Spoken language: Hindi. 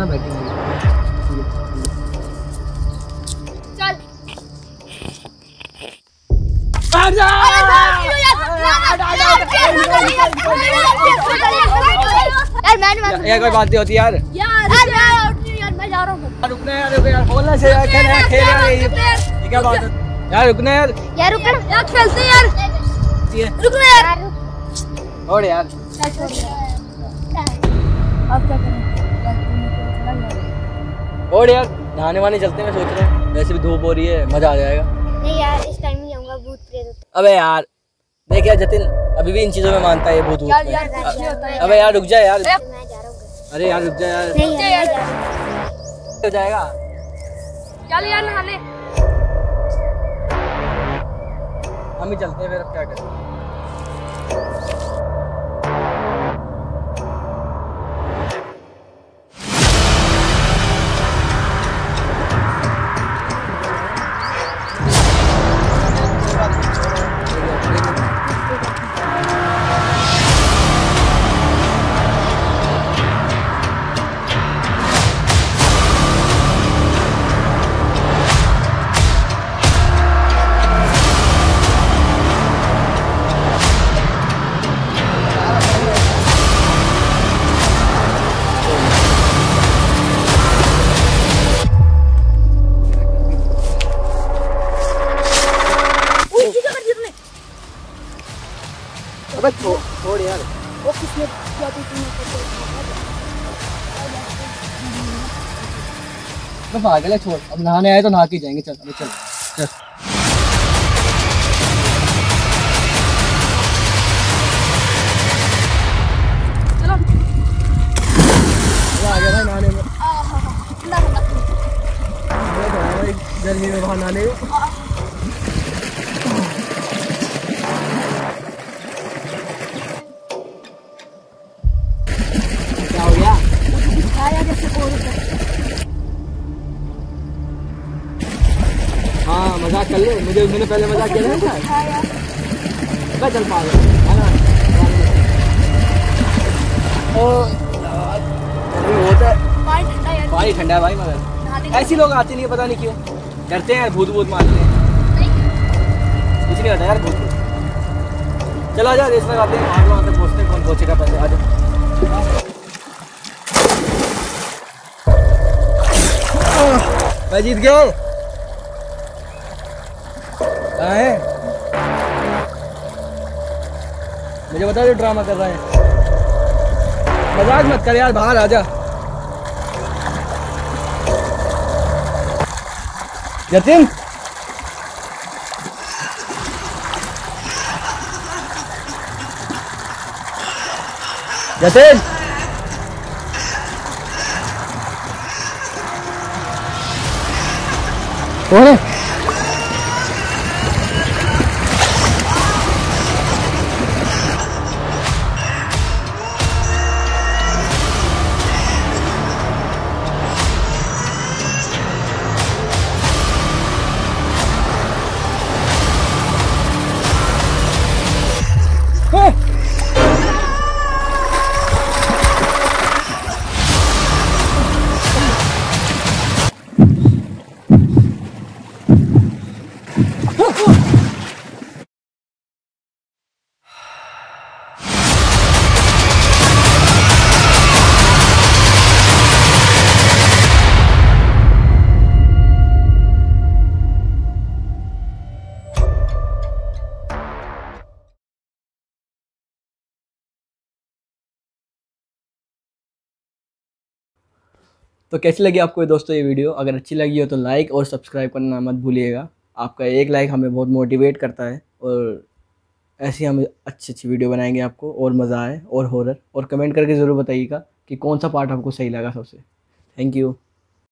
हो ना बैटिंग में चल यार मैंने मैं ये कोई बात नहीं होती यार यार यार मैं आउट नहीं यार मैं जा रहा हूँ रुकना यार रुको यार बोलना से यार खेल यार खेल यार ये क्या बात है यार रुकना यार यार रुक यार खेलते हैं यार ये रुकना यार और यार अब क्या करें और यार नहाने वाने चलते हैं मैं सोच रहा हूँ। वैसे भी धूप हो रही है मज़ा आ जाएगा। नहीं यार इस टाइम ही जाऊँगा भूत प्रेत अबे यार देख यार जतिन अभी भी इन चीज़ों में मानता है ये भूत है। अबे यार रुक जा यार। मैं जा रहा हूँ अरे यार रुक जा यार। हूँ। हो जाएगा। चल यार नहाने। हम ही चलते हैं फिर अब क्या करें? छोड़ यार। वो किसने किया मैं पागल है? छोड़। अब नहाने आए तो नहा के जाएँगे। चल अबे चल। चल। चलो। मज़ा आ गया मज़ाक कर ले। मुझे मैंने पहले मज़ाक किया था मैं चल पा रहा है। ना? है पानी ठंडा है भाई मगर। ऐसे लोग आते नहीं है पता नहीं क्यों। डरते हैं भूत भूत मारते हैं। कुछ नहीं होता यार भूत भूत चलो जा रेस लगाते हैं। वहाँ वहाँ तक पहुँचते कौन पहुँचेगा पहले? आ जा मैं जीत गया मुझे बता दो ड्रामा कर रहे हैं। मज़ाक मत कर यार, बाहर आ जा। जतिन जतिन कौन हाँ। तो कैसी लगी आपको दोस्तों ये वीडियो? अगर अच्छी लगी हो तो लाइक और सब्सक्राइब करना मत भूलिएगा। आपका एक लाइक हमें बहुत मोटिवेट करता है और ऐसी हम अच्छी अच्छी वीडियो बनाएँगे आपको और मज़ा आए और हॉरर और कमेंट करके ज़रूर बताइएगा कि कौन सा पार्ट आपको सही लगा सबसे। Thank you